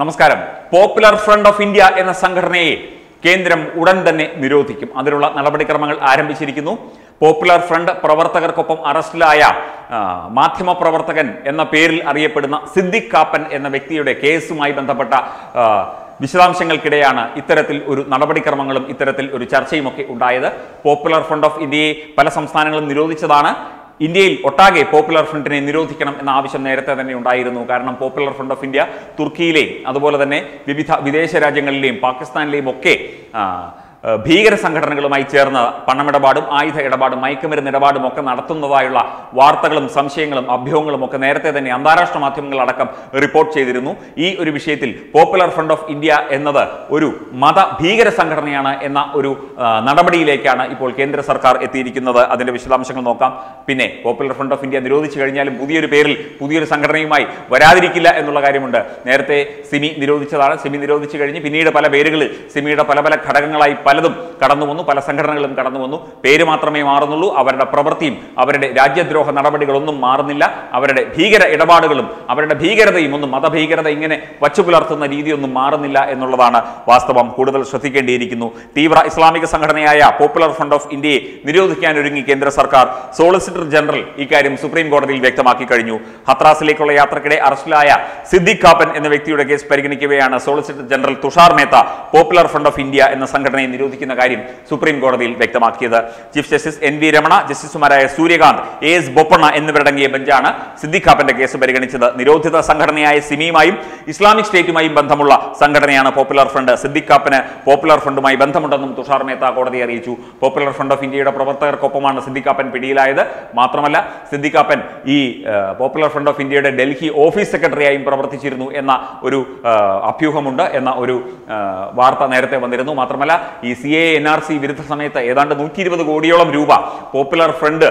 നമസ്കാരം. Popular front of India എന്ന സംഘടനയെ കേന്ദ്രം ഉടൻ തന്നെ നിരോധിക്കും. അതിനുള്ള നടപടിക്രമങ്ങൾ ആരംഭിച്ചിരിക്കുന്നു. പോപ്പുലർ ഫ്രണ്ട് പ്രവർത്തകർക്കൊപ്പം അറസ്റ്റിലായ മാധ്യമ പ്രവർത്തകൻ എന്ന പേരിൽ അറിയപ്പെടുന്ന സിദ്ദിഖ് കാപ്പൻ എന്ന വ്യക്തിയുടെ കേസുമായി ബന്ധപ്പെട്ട വിശദാംശങ്ങൾക്കിടെയാണ് ഇത്തരത്തിൽ ഒരു നടപടിക്രമങ്ങളും ഇത്തരത്തിൽ ഒരു ചർച്ചയുമൊക്കെ ഉണ്ടായത്. പോപ്പുലർ ഫ്രണ്ട് ഓഫ് ഇന്ത്യയെ പല സംസ്ഥാനങ്ങളും നിരോധിച്ചതാണ്. ഇന്ത്യയിൽ ഒട്ടാകെ പോപ്പുലർ ഫ്രണ്ടിനെ നിരോധിക്കണം എന്ന ആവശ്യം നേരത്തെ തന്നെ ഉണ്ടായിരുന്നു. കാരണം പോപ്പുലർ ഫ്രണ്ട് ഓഫ് ഇന്ത്യ തുർക്കിയിലെയും അതുപോലെ തന്നെ വിവിധ വിദേശ രാജ്യങ്ങളിലെയും പാകിസ്ഥാനിലെയും ഒക്കെ ആ, ആ, ഭീകര സംഘടനകളുമായി ചേർന്ന് പണമിടപാടും ആയുധ ഇടപാടും മയക്കുമരുന്ന് ഇടപാടും ഒക്കെ നടത്തുന്നതായുള്ള വാർത്തകളും സംശയങ്ങളും അഭ്യൂഹങ്ങളും ഒക്കെ നേരത്തെ തന്നെ അന്താരാഷ്ട്ര മാധ്യമങ്ങളടക്കം റിപ്പോർട്ട് ചെയ്തിരുന്നു. ഈ ഒരു വിഷയത്തിൽ പോപ്പുലർ ഫ്രണ്ട് ഓഫ് ഇന്ത്യ എന്നത് ഒരു മത ഭീകര സംഘടനയാണ് എന്ന ഒരു നടപടിയിലേക്കാണ് ഇപ്പോൾ കേന്ദ്ര സർക്കാർ എത്തിയിരിക്കുന്നത്. അതിന്റെ വിശദാംശങ്ങൾ നോക്കാം. പിന്നെ പോപ്പുലർ ഫ്രണ്ട് ഓഫ് ഇന്ത്യ നിരോധിച്ചു കഴിഞ്ഞാലും പുതിയൊരു പേരിൽ പുതിയൊരു സംഘടനയുമായി വരാതിരിക്കില്ല എന്നുള്ള കാര്യമുണ്ട്. നേരത്തെ സിമി നിരോധിച്ചതാണ്. സിമി നിരോധിച്ചു കഴിഞ്ഞ് പിന്നീട് പല പേരുകളിൽ സിമിയുടെ പല പല ഘടകങ്ങളായി പലതും. കടന്നു വന്നു പല സംഘടനകളും കടന്നു വന്നു. പേര് മാത്രമേ മാറുന്നുള്ളൂ അവരുടെ പ്രവൃത്തിയും അവരുടെ രാജ്യദ്രോഹ നടപടികളൊന്നും മാറുന്നില്ല. അവരുടെ ഭീകര ഇടപാടുകളും അവരുടെ ഭീകരതയും ഒന്നും മതഭീകരത ഇങ്ങനെ വച്ചു പുലർത്തുന്ന രീതിയൊന്നും മാറുന്നില്ല എന്നുള്ളതാണ് വാസ്തവം. കൂടുതൽ ശ്രദ്ധിക്കേണ്ടിയിരിക്കുന്നു. തീവ്ര ഇസ്ലാമിക സംഘടനയായ പോപ്പുലർ ഫ്രണ്ട് ഓഫ് ഇന്ത്യയെ നിരോധിക്കാൻ ഒരുങ്ങി കേന്ദ്ര സർക്കാർ. സോളിസിറ്റർ ജനറൽ ഇക്കാര്യം സുപ്രീം കോടതിയിൽ വ്യക്തമാക്കി കഴിഞ്ഞു. ഹത്രാസിലേക്കുള്ള യാത്രക്കിടെ അറസ്റ്റിലായ സിദ്ദിഖ് കാപ്പൻ എന്ന വ്യക്തിയുടെ case പരിഗണിക്കവെയാണ് solicitor general Tushar Mehta popular front of India എന്ന സംഘടനയെ നിരോധിക്കുന്ന കാര്യം സുപ്രീം കോടതിയിൽ വ്യക്തമാക്കിയത്. Chief justice N V Ramana ജസ്റ്റിസുമാരായ സൂര്യകാന്ത് എ എസ് ബൊപ്പണ്ണ എന്നിവരടങ്ങിയ ബെഞ്ചാണ് സിദ്ദിഖ് കാപ്പന്റെ കേസ് പരിഗണിച്ചത്. നിരോധിത സംഘടനയായ സിമിയുമായും ഇസ്ലാമിക് സ്റ്റേറ്റുമായും ബന്ധമുള്ള സംഘടനയാണ് പോപ്പുലർ ഫ്രണ്ട്. സിദ്ദിഖ് കാപ്പന് പോപ്പുലർ ഫ്രണ്ടുമായി ബന്ധമുണ്ടെന്നും തുഷാർ മേത്ത കോടതി അറിയിച്ചു. പോപ്പുലർ ഫ്രണ്ട് ഓഫ് ഇന്ത്യയുടെ പ്രവർത്തകർക്കൊപ്പമാണ് സിദ്ദിഖാപ്പൻ പിടിയിലായത്. മാത്രമല്ല സിദ്ദിഖാപ്പൻ ഈ പോപ്പുലർ ഫ്രണ്ട് ഓഫ് ഇന്ത്യയുടെ ഡൽഹി ഓഫീസ് സെക്രട്ടറിയായും പ്രവർത്തിച്ചിരുന്നു എന്ന ഒരു അഭ്യൂഹമുണ്ട് എന്ന ഒരു വാർത്ത നേരത്തെ വന്നിരുന്നു. മാത്രമല്ല ഈ C A N R C വിരുദ്ധ സമയത്ത് ഏതാണ്ട് നൂറ്റി ഇരുപത് കോടിയോളം രൂപ പോപ്പുലർ ഫ്രണ്ട്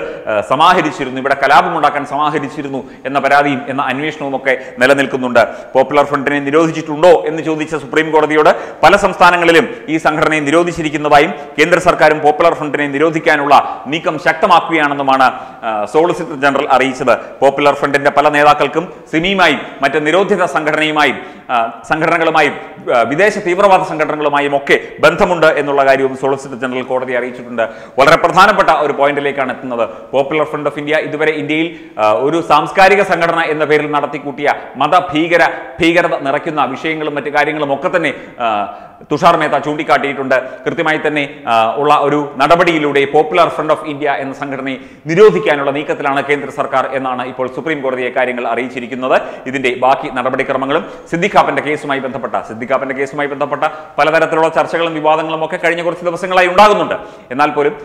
സമാഹരിച്ചിരുന്നു. ഇവിടെ കലാപമുണ്ടാക്കാൻ സമാഹരിച്ചിരുന്നു എന്ന പരാതിയും എന്ന അന്വേഷണവും ഒക്കെ നിലനിൽക്കുന്നുണ്ട്. പോപ്പുലർ ഫ്രണ്ടിനെ നിരോധിച്ചിട്ടുണ്ടോ എന്ന് ചോദിച്ച സുപ്രീം കോടതിയോട് പല സംസ്ഥാനങ്ങളിലും ഈ സംഘടനയെ നിരോധിച്ചിരിക്കുന്നതായും കേന്ദ്ര സർക്കാരും പോപ്പുലർ ഫ്രണ്ടിനെ നിരോധിക്കാനുള്ള നീക്കം ശക്തമാക്കുകയാണെന്നുമാണ് സോളിസിറ്റർ ജനറൽ അറിയിച്ചത്. പോപ്പുലർ ഫ്രണ്ടിന്റെ പല നേതാക്കൾക്കും സിമിയുമായും മറ്റ് നിരോധിത സംഘടനയുമായും സംഘടനകളുമായും വിദേശ തീവ്രവാദ സംഘടനകളുമായും ഒക്കെ ബന്ധമുണ്ട് എന്നുള്ള കാര്യവും സോളിസിറ്റർ ജനറൽ കോടതി അറിയിച്ചിട്ടുണ്ട്. വളരെ പ്രധാനപ്പെട്ട ഒരു പോയിന്റിലേക്കാണ് എത്തുന്നത്. പോപ്പുലർ ഫ്രണ്ട് ഓഫ് ഇന്ത്യ ഇതുവരെ ഇന്ത്യയിൽ ഒരു സാംസ്കാരിക സംഘടന എന്ന പേരിൽ നടത്തിക്കൂട്ടിയ മതഭീകര ഭീകരത നിറയ്ക്കുന്ന വിഷയങ്ങളും മറ്റു കാര്യങ്ങളും ഒക്കെ തന്നെ തുഷാർ മേത്ത ചൂണ്ടിക്കാട്ടിയിട്ടുണ്ട്. കൃത്യമായി തന്നെ ഉള്ള ഒരു നടപടിയിലൂടെ പോപ്പുലർ ഫ്രണ്ട് ഓഫ് ഇന്ത്യ എന്ന സംഘടനയെ നിരോധിക്കാനുള്ള നീക്കത്തിലാണ് കേന്ദ്ര സർക്കാർ എന്നാണ് ഇപ്പോൾ സുപ്രീം കോടതിയെ കാര്യങ്ങൾ അറിയിച്ചിരിക്കുന്നത്. ഇതിന്റെ ബാക്കി നടപടിക്രമങ്ങളും സിദ്ദിഖാപ്പന്റെ കേസുമായി ബന്ധപ്പെട്ട സിദ്ദിഖാപ്പന്റെ കേസുമായി ബന്ധപ്പെട്ട പലതരത്തിലുള്ള ചർച്ചകളും വിവാദങ്ങളും ഒക്കെ കഴിഞ്ഞ കുറച്ച് ദിവസങ്ങളായി ഉണ്ടാകുന്നുണ്ട്. എന്നാൽ പോലും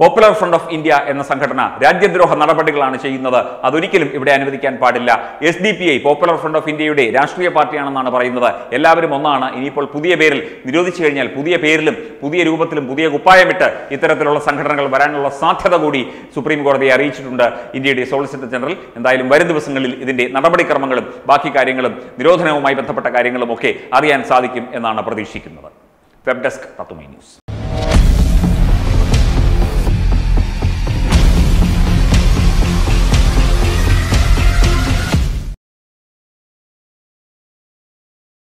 പോപ്പുലർ ഫ്രണ്ട് ഓഫ് ഇന്ത്യ എന്ന സംഘടന രാജ്യദ്രോഹ നടപടികളാണ് ചെയ്യുന്നത്. അതൊരിക്കലും ഇവിടെ അനുവദിക്കാൻ പാടില്ല. S D P I popular front of ഇന്ത്യയുടെ രാഷ്ട്രീയ പാർട്ടിയാണെന്നാണ് പറയുന്നത്. എല്ലാവരും ഒന്നാണ്. ഇനിയിപ്പോൾ പുതിയ പേരിൽ നിരോധിച്ചു കഴിഞ്ഞാൽ പുതിയ പേരിലും പുതിയ രൂപത്തിലും പുതിയ കുപ്പായമിട്ട് ഇത്തരത്തിലുള്ള സംഘടനകൾ വരാനുള്ള സാധ്യത കൂടി സുപ്രീം കോടതിയെ അറിയിച്ചിട്ടുണ്ട്. ഇന്ത്യയുടെ സോളിസിറ്റർ ജനറൽ എന്തായാലും വരും ദിവസങ്ങളിൽ ഇതിന്റെ നടപടിക്രമങ്ങളും ബാക്കി കാര്യങ്ങളും നിരോധനവുമായി ബന്ധപ്പെട്ട കാര്യങ്ങളും ഒക്കെ അറിയാൻ സാധിക്കും എന്നാണ് പ്രതീക്ഷിക്കുന്നത്. വെബ് ഡെസ്ക് തത്തുമൈ ന്യൂസ്